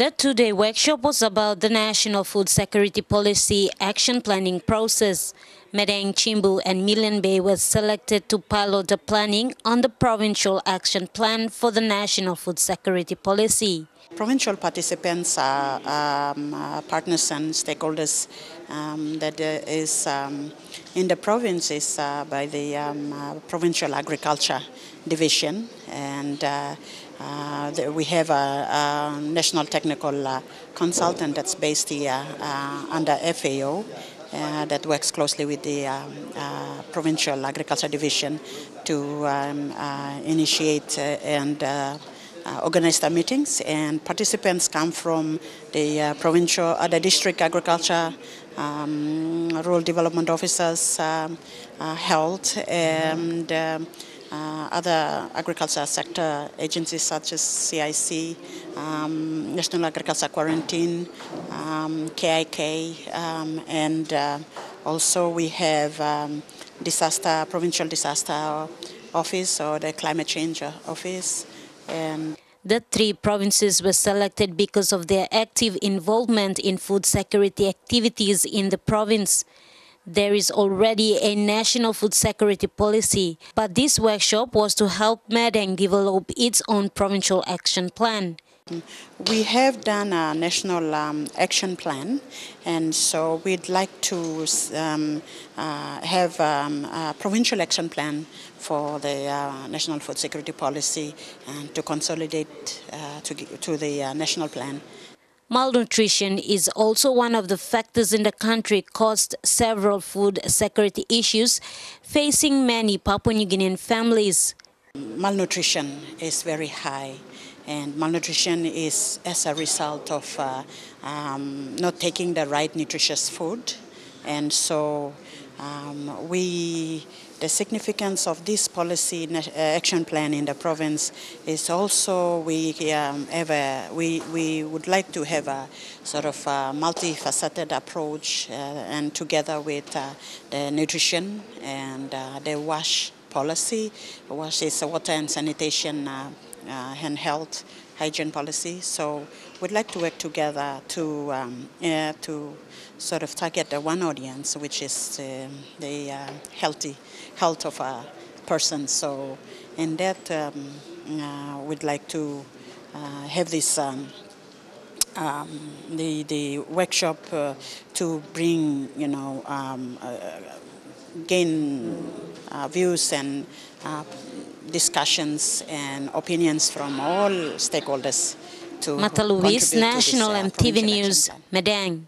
The two-day workshop was about the National Food Security Policy Action Planning process. Madang Chimbu and Milne Bay were selected to pilot the planning on the Provincial Action Plan for the National Food Security Policy. Provincial participants are um, uh, partners and stakeholders um, that uh, is um, in the province is uh, by the um, uh, Provincial Agriculture Division. And uh, uh, we have a, a national technical uh, consultant that's based here uh, under FAO uh, that works closely with the um, uh, Provincial Agriculture Division to um, initiate and organize the meetings and participants come from the provincial, other district agriculture, um, rural development officers, um, health and um, uh, other agriculture sector agencies such as CIC, um, National Agriculture Quarantine, um, KIK, um, and uh, also we have um, disaster, provincial disaster office or the climate change office. And the three provinces were selected because of their active involvement in food security activities in the province. There is already a national food security policy, but this workshop was to help Madang develop its own provincial action plan. We have done a national um, action plan, and so we'd like to um, uh, have um, a provincial action plan for the uh, national food security policy and to consolidate uh, to, to the uh, national plan. Malnutrition is also one of the factors in the country caused several food security issues facing many Papua New Guinean families. Malnutrition is very high and malnutrition is as a result of uh, um, not taking the right nutritious food and so um, we the significance of this policy uh, action plan in the province is also we um, have a, we, we would like to have a sort of a multifaceted approach uh, and together with uh, the nutrition and uh, the WASH policy. WASH is water and sanitation uh, and health hygiene policy. So we'd like to work together to um, to sort of target the one audience, which is um, the uh, healthy health of a person. So in that, um, uh, we'd like to uh, have this. Um, the the workshop uh, to bring you know uh, gain uh, views and uh, discussions and opinions from all stakeholders to Mata Luis, National EMTV News, Madang.